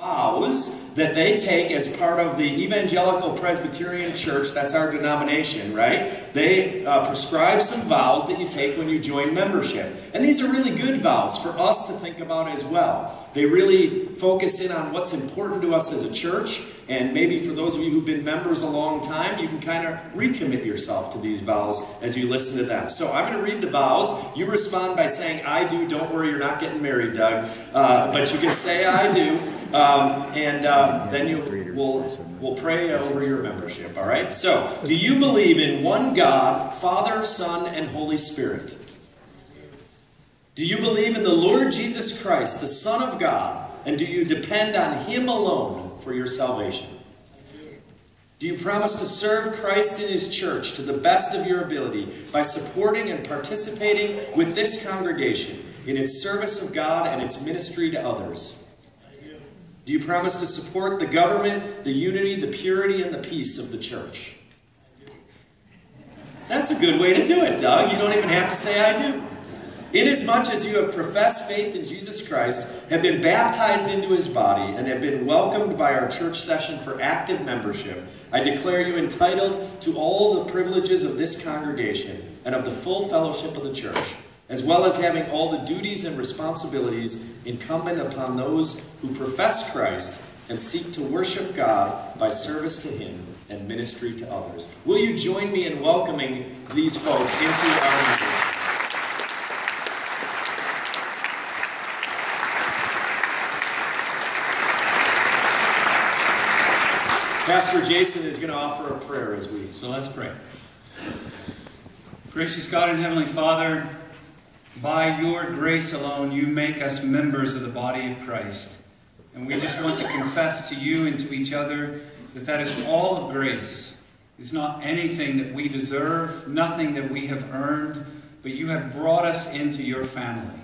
Wow vows that they take as part of the Evangelical Presbyterian Church, that's our denomination, right? They uh, prescribe some vows that you take when you join membership. And these are really good vows for us to think about as well. They really focus in on what's important to us as a church. And maybe for those of you who've been members a long time, you can kind of recommit yourself to these vows as you listen to them. So I'm going to read the vows. You respond by saying, I do. Don't worry, you're not getting married, Doug. Uh, but you can say, I do. Um, and uh, then you will we'll pray over your membership. All right. So, do you believe in one God, Father, Son, and Holy Spirit? Do you believe in the Lord Jesus Christ, the Son of God, and do you depend on Him alone for your salvation? Do you promise to serve Christ in His church to the best of your ability by supporting and participating with this congregation in its service of God and its ministry to others? Do you promise to support the government, the unity, the purity, and the peace of the church? That's a good way to do it, Doug. You don't even have to say I do. Inasmuch as you have professed faith in Jesus Christ, have been baptized into his body, and have been welcomed by our church session for active membership, I declare you entitled to all the privileges of this congregation and of the full fellowship of the church as well as having all the duties and responsibilities incumbent upon those who profess Christ and seek to worship God by service to Him and ministry to others. Will you join me in welcoming these folks into our meeting? Pastor Jason is going to offer a prayer as we. So let's pray. Gracious God and Heavenly Father, by your grace alone, you make us members of the body of Christ. And we just want to confess to you and to each other that that is all of grace. It's not anything that we deserve, nothing that we have earned, but you have brought us into your family.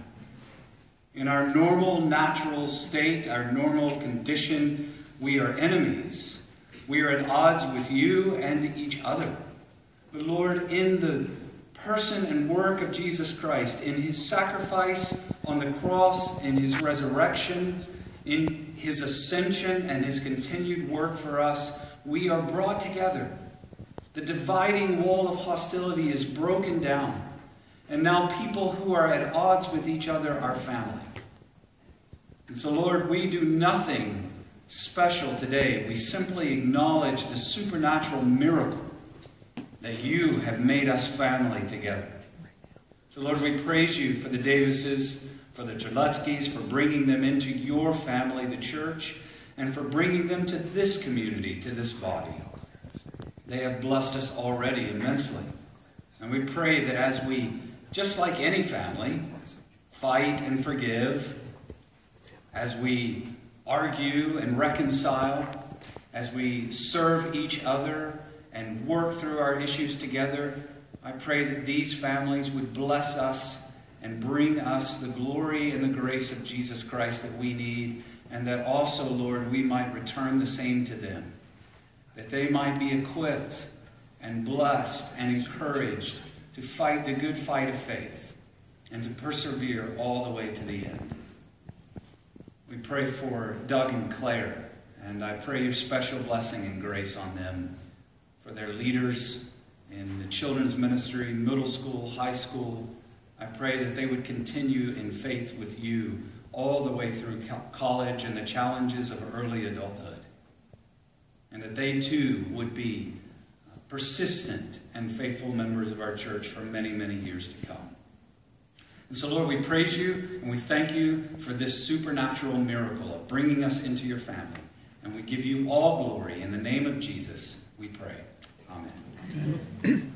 In our normal, natural state, our normal condition, we are enemies. We are at odds with you and each other. But Lord, in the person and work of Jesus Christ, in his sacrifice on the cross, in his resurrection, in his ascension, and his continued work for us, we are brought together. The dividing wall of hostility is broken down. And now people who are at odds with each other are family. And so, Lord, we do nothing special today. We simply acknowledge the supernatural miracle that you have made us family together. So, Lord, we praise you for the Davises, for the Terletskis, for bringing them into your family, the church, and for bringing them to this community, to this body. They have blessed us already immensely. And we pray that as we, just like any family, fight and forgive, as we argue and reconcile, as we serve each other and work through our issues together. I pray that these families would bless us and bring us the glory and the grace of Jesus Christ that we need, and that also, Lord, we might return the same to them. That they might be equipped and blessed and encouraged to fight the good fight of faith and to persevere all the way to the end. We pray for Doug and Claire, and I pray your special blessing and grace on them for their leaders in the children's ministry, middle school, high school. I pray that they would continue in faith with you all the way through college and the challenges of early adulthood. And that they too would be uh, persistent and faithful members of our church for many, many years to come. And so, Lord, we praise you and we thank you for this supernatural miracle of bringing us into your family. And we give you all glory. In the name of Jesus, we pray. Amen.